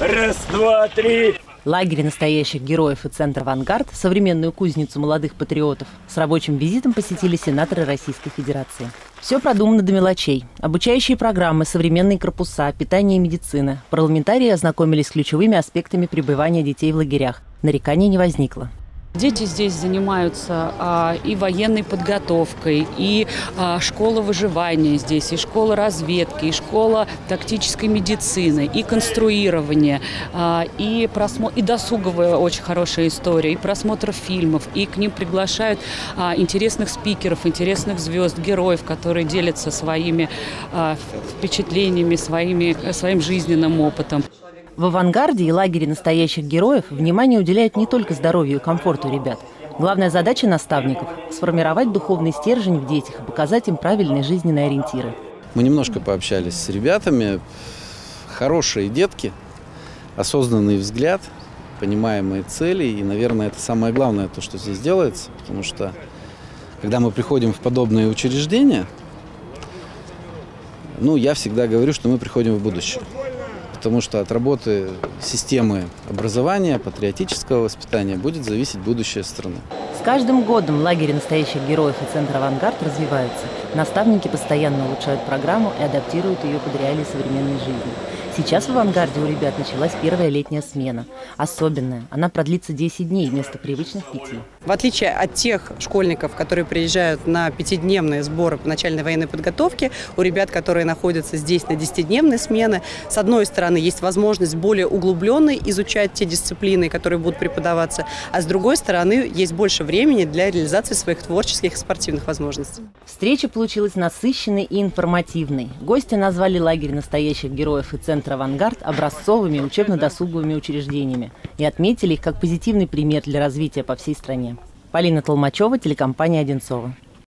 Раз, два, три. Лагерь настоящих героев и центр «Авангард» – современную кузницу молодых патриотов – с рабочим визитом посетили сенаторы Российской Федерации. Все продумано до мелочей. Обучающие программы, современные корпуса, питание и медицина. Парламентарии ознакомились с ключевыми аспектами пребывания детей в лагерях. Нареканий не возникло. Дети здесь занимаются а, и военной подготовкой, и а, школа выживания здесь, и школа разведки, и школа тактической медицины, и конструирования, а, и, просмо... и досуговая очень хорошая история, и просмотр фильмов, и к ним приглашают а, интересных спикеров, интересных звезд, героев, которые делятся своими а, впечатлениями, своими, своим жизненным опытом. В авангарде и лагере настоящих героев внимание уделяют не только здоровью и комфорту ребят. Главная задача наставников – сформировать духовный стержень в детях и показать им правильные жизненные ориентиры. Мы немножко пообщались с ребятами. Хорошие детки, осознанный взгляд, понимаемые цели. И, наверное, это самое главное, то, что здесь делается. Потому что, когда мы приходим в подобные учреждения, ну, я всегда говорю, что мы приходим в будущее потому что от работы системы образования, патриотического воспитания будет зависеть будущее страны. С каждым годом лагерь настоящих героев и Центр «Авангард» развиваются. Наставники постоянно улучшают программу и адаптируют ее под реалии современной жизни. Сейчас в «Авангарде» у ребят началась первая летняя смена. Особенная. Она продлится 10 дней вместо привычных пяти. В отличие от тех школьников, которые приезжают на пятидневные сборы по начальной военной подготовке, у ребят, которые находятся здесь на десятидневные смены, с одной стороны, есть возможность более углубленно изучать те дисциплины, которые будут преподаваться, а с другой стороны, есть больше времени для реализации своих творческих и спортивных возможностей. Встреча получилась насыщенной и информативной. Гости назвали лагерь настоящих героев и Центр «Авангард» образцовыми учебно-досуговыми учреждениями и отметили их как позитивный пример для развития по всей стране. Полина Толмачева, телекомпания «Одинцова».